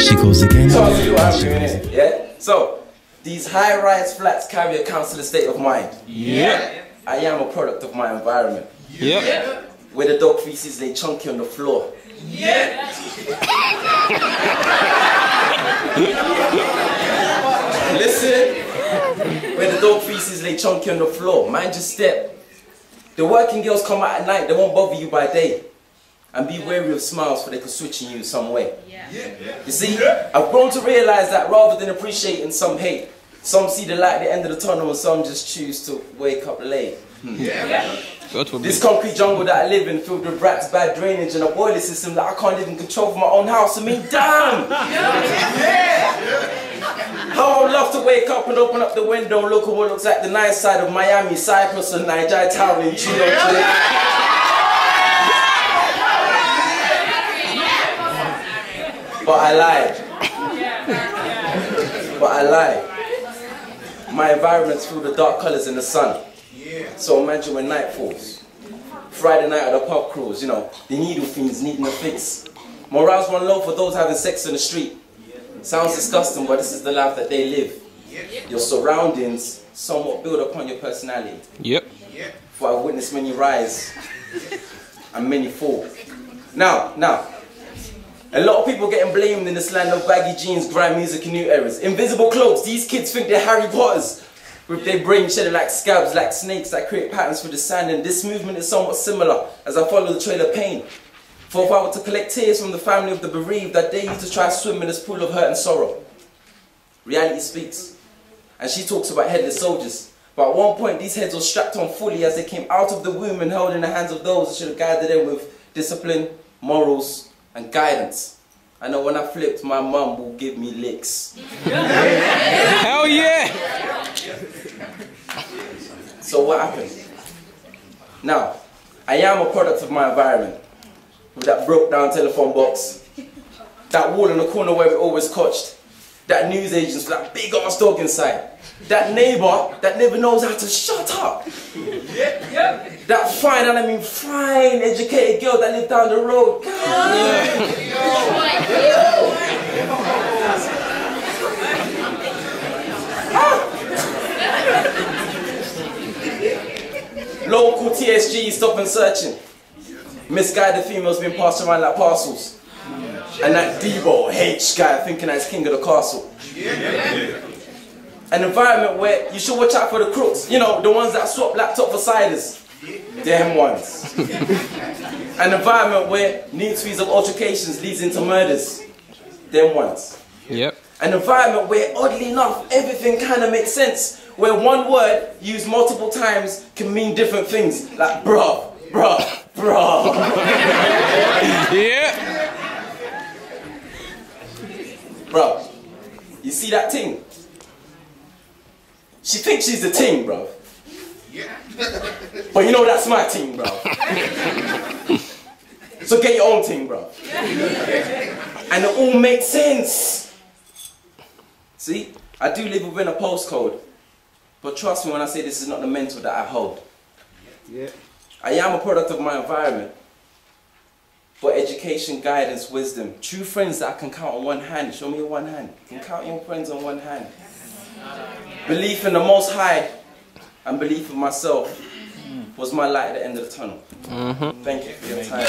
She goes again. So I'll tell what I'm doing, innit? Yeah? So, these high-rise flats carry a councillor state of mind. Yeah. I am a product of my environment. Yeah. Where the dog feces lay chunky on the floor. Yeah. Listen. Where the dog feces lay chunky on the floor. Mind your step. The working girls come out at night, they won't bother you by day. And be wary of smiles for they can switch in you some way. You see, I've grown to realize that rather than appreciating some hate, some see the light at the end of the tunnel and some just choose to wake up late. Hmm. God forbid. This concrete jungle that I live in, filled with rats, bad drainage, and a boiler system that I can't even control for my own house. I mean, damn! How I would love to wake up and open up the window and look at what looks like the nice side of Miami, Cyprus, and Niger Town in Chile. But I lied. But I lied. My environment's filled with dark colours in the sun. So imagine when night falls. Friday night at the pub cruise, you know, the needle fiends needing a fix. Morale's run low for those having sex in the street. Sounds disgusting, but this is the life that they live. Your surroundings somewhat build upon your personality. Yep. For I've witnessed many rise and many fall. Now, now, a lot of people getting blamed in this land of baggy jeans, grime music, and new eras. Invisible cloaks, these kids think they're Harry Potters. With their brain shedding like scabs, like snakes that create patterns for the sand. And this movement is somewhat similar as I follow the trail of pain. For if I were to collect tears from the family of the bereaved, that they used to try to swim in this pool of hurt and sorrow. Reality speaks. And she talks about headless soldiers. But at one point, these heads were strapped on fully as they came out of the womb and held in the hands of those that should have guided them with discipline, morals, and guidance. I know when I flipped, my mum will give me licks. Hell yeah. So what happened? Now, I am a product of my environment. With that broke down telephone box, that wall in the corner where we always coached, that news with that big ass dog inside, that neighbor that never knows how to shut up, that fine, and I mean fine, educated girl that lived down the road. Local TSG stop and searching. Misguided females being passed around like parcels. And that Debo H guy thinking that he's king of the castle. An environment where you should watch out for the crooks. You know, the ones that swap laptop for ciders. Them ones. An environment where news fees of altercations leads into murders. Them ones Yep. an environment where, oddly enough, everything kind of makes sense. Where one word used multiple times can mean different things, like bruh, bruh, bruh. Yeah. Bruh, you see that thing? She thinks she's the ting, bro. Yeah. but you know that's my ting, bro. so get your own ting, bro. And it all makes sense. See, I do live within a postcode. But trust me when I say this is not the mental that I hold. Yeah. I am a product of my environment. Education, guidance, wisdom, true friends that I can count on one hand. Show me your one hand. You can count your friends on one hand. Belief in the Most High and belief in myself was my light at the end of the tunnel. Mm-hmm. Thank you for your time.